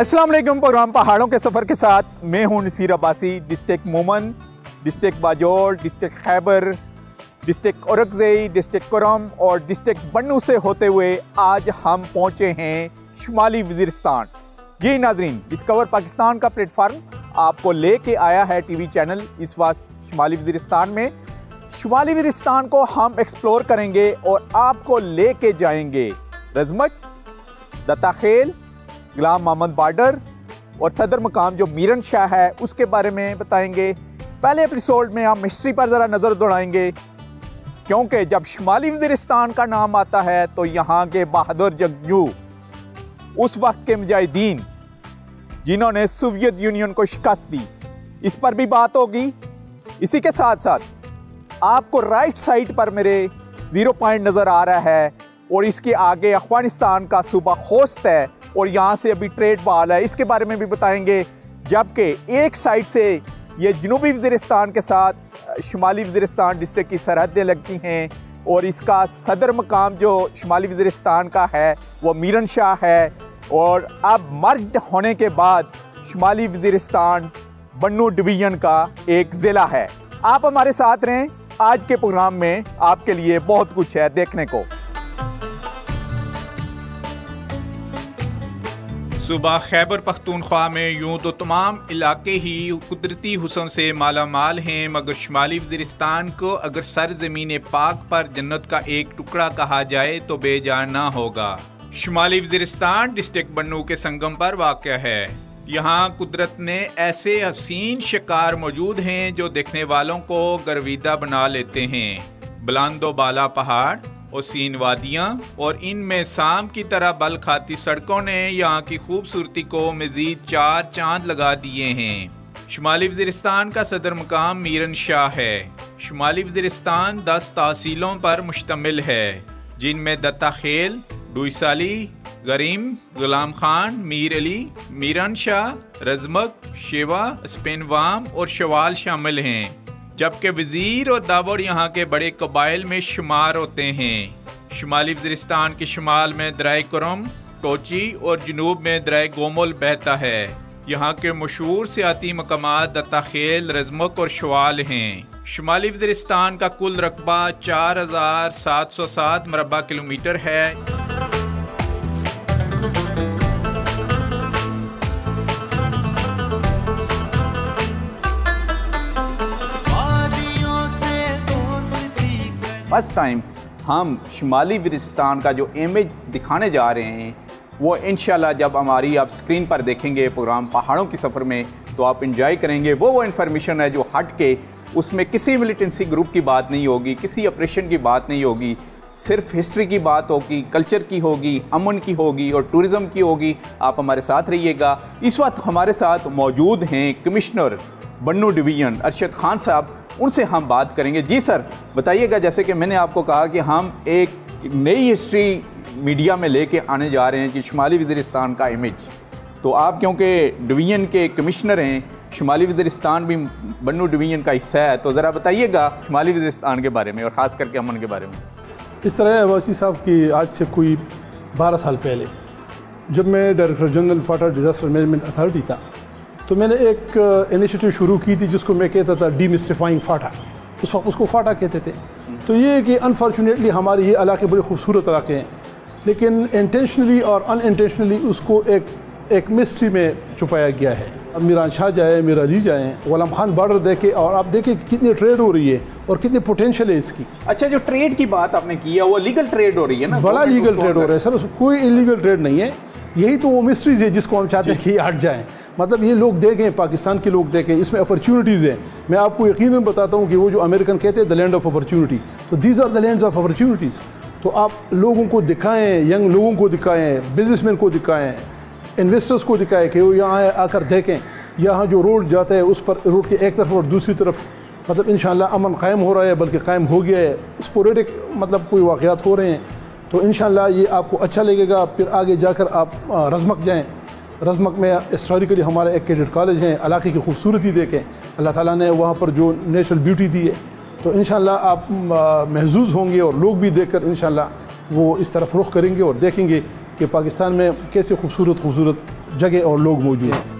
वालेकुम प्रोग्राम पहाड़ों के सफ़र के साथ। मैं हूँ Naseer Abbasi, district Mohmand, district Bajaur, district Khyber, district Orakzai district Kurram और डिस्ट्रिक्ट बन्नू से होते हुए आज हम पहुँचे हैं शुमाली वजीरस्तान जी नाजरीन, डिस्कवर पाकिस्तान का प्लेटफार्म आपको लेके आया है टीवी चैनल इस वक्त शुमाली वजीरस्तान में। शुमाली वजीरस्तान को हम एक्सप्लोर करेंगे और आपको लेके जाएँगे रजमट दत्ताखेल गुलाम मोहम्मद बार्डर और सदर मकाम जो मीरन शाह है, उसके बारे में बताएँगे। पहले एपिसोड में हम हिस्ट्री पर ज़रा नज़र दौड़ाएँगे, क्योंकि जब शुमाली वजरिस्तान का नाम आता है तो यहाँ के बहादुर जंगजू उस वक्त के मुजाहिदीन, जिन्होंने सोवियत यूनियन को शिकस्त दी। इस पर भी बात होगी। इसी के साथ साथ आपको राइट साइड पर मेरे ज़ीरो पॉइंट नज़र आ रहा है, और इसके आगे अफ़गानिस्तान का सूबा होस्ट है और यहाँ से अभी ट्रेड बहाल है। इसके बारे में भी बताएँगे जबकि एक साइड से ये जनूबी वजीरस्तान के साथ, शुमाली वजीरस्तान डिस्ट्रिक्ट की सरहदें लगती हैं और इसका सदर मकाम जो शुमाली वजीरस्तान का है, वो मीरन शाह है। और अब मर्ज होने के बाद शुमाली वजीरस्तान बन्नू डिवीज़न का एक ज़िला है। आप हमारे साथ रहें। आज के प्रोग्राम में आपके लिए बहुत कुछ है देखने को। सूबा खैबर पख्तूनख्वा में यूँ तो तमाम इलाके ही कुदरती हुसन से माला माल हैं, मगर शुमाली वजीरस्तान को अगर सर ज़मीन पाक पर जन्नत का एक टुकड़ा कहा जाए तो बेजान ना होगा। शुमाली वजीरस्तान डिस्ट्रिक्ट बन्नू के संगम पर वाक़ है। यहाँ कुदरत ने ऐसे हसीन शिकार मौजूद हैं जो देखने वालों को गर्विदा बना लेते हैं। बुलंदो बाला पहाड़ और सीन वादियाँ और इनमें शाम की तरह बल खाती सड़कों ने यहाँ की खूबसूरती को मज़ीद चार चाँद लगा दिए हैं। शुमाली वजीरस्तान का सदर मकाम मीरन शाह है। शुमाली वजीरस्तान दस तहसीलों पर मुश्तमिल है, जिनमें दत्ता खेल डुईसाली गरीम, गुलाम खान, मीर अली, मीरन शाह, रजमक, शेवा स्पेनवाम और शवाल शामिल हैं। जबकि वज़ीर और दावड़ यहाँ के बड़े कबाइल में शुमार होते हैं। शुमाली वजरिस्तान के शुमाल में दराय करम टोची और जनूब में दराय गोमल बहता है। यहाँ के मशहूर सियाती मकाम दत्ताखेल, रजमक और शवाल हैं। शुमाली वजरिस्तान का कुल रकबा चार हज़ार सात सौ सात मरबा किलोमीटर है। फ़र्स्ट टाइम हम शुमाली वरिस्तान का जो इमेज दिखाने जा रहे हैं, वो इन जब हमारी आप स्क्रीन पर देखेंगे प्रोग्राम पहाड़ों की सफ़र में तो आप इंजॉय करेंगे। वो वो इन्फॉर्मेशन है जो हट के उसमें किसी मिलिटेंसी ग्रुप की बात नहीं होगी, किसी ऑपरेशन की बात नहीं होगी। सिर्फ़ हिस्ट्री की बात होगी कल्चर की होगी, अमन की होगी और टूरिज़म की होगी। आप हमारे साथ रहिएगा। इस वक्त हमारे साथ मौजूद हैं कमिश्नर बन्नू डिवीज़न अरशद खान साहब। उनसे हम बात करेंगे। जी सर, बताइएगा, जैसे कि मैंने आपको कहा कि हम एक नई हिस्ट्री मीडिया में लेके आने जा रहे हैं कि शुमाली वज़ीरस्तान का इमेज तो आप, क्योंकि डिवीज़न के कमिश्नर हैं, शुमाली वज़ीरस्तान भी बन्नू डिवीज़न का हिस्सा है तो ज़रा बताइएगा शुमाली वज़ीरस्तान के बारे में और ख़ास करके अमन के बारे में। इस तरह है वासी साहब की आज से कोई बारह साल पहले, जब मैं director general FATA disaster management authority था तो मैंने एक इनिशिएटिव शुरू की थी जिसको मैं कहता था डीमिस्टिफाइंग फाटा उस वक्त उसको फाटा कहते थे। तो ये कि अनफॉर्चुनेटली हमारे ये इलाके बड़े खूबसूरत इलाके हैं लेकिन इंटेंशनली और अनइंटेंशनली उसको एक एक मिस्ट्री में छुपाया गया है। अब मीरान शाह जाए मीरा जी जाए गुलाम खान बॉर्डर देखे और आप देखें कितनी ट्रेड हो रही है और कितनी पोटेंशियल है इसकी। अच्छा जो ट्रेड की बात आपने की है वो लीगल ट्रेड हो रही है ना? बड़ा लीगल ट्रेड हो रहा है। सर कोई इलीगल ट्रेड नहीं है। यही तो वो मिस्ट्रीज है जिसको हम चाहते हैं कि हट जाएँ। मतलब ये लोग देखें, पाकिस्तान के लोग देखें, इसमें अपॉर्चुनिटीज़ हैं। मैं आपको यकीन बताता हूँ कि वो जो अमेरिकन कहते हैं द लैंड ऑफ़ अपॉर्चुनिटी तो these are the land of opportunities तो आप लोगों को दिखाएँ यंग लोगों को दिखाएँ बिजनेसमैन को दिखाएँ इन्वेस्टर्स को दिखाएँ कि वो यहाँ आकर देखें। यहाँ जो रोड जाता है, उस पर रोड के एक तरफ़ और दूसरी तरफ़ मतलब इन अमन कायम हो रहा है, बल्कि कायम हो गया है। स्पोरेटिक मतलब कोई वाक़ात हो रहे हैं। तो इन ये आपको अच्छा लगेगा, फिर आगे जाकर आप रजमक जाएँ। रजमक में हिस्टोरिकली हमारा एक कैडेट कॉलेज है इलाके की खूबसूरती देखें। अल्लाह ताला ने वहाँ पर जो नेचुरल ब्यूटी दी है तो इन आप महजूज होंगे और लोग भी देख कर इन वो इस तरफ़ रुख करेंगे और देखेंगे कि पाकिस्तान में कैसे खूबसूरत खूबसूरत जगह और लोग मौजूद हैं।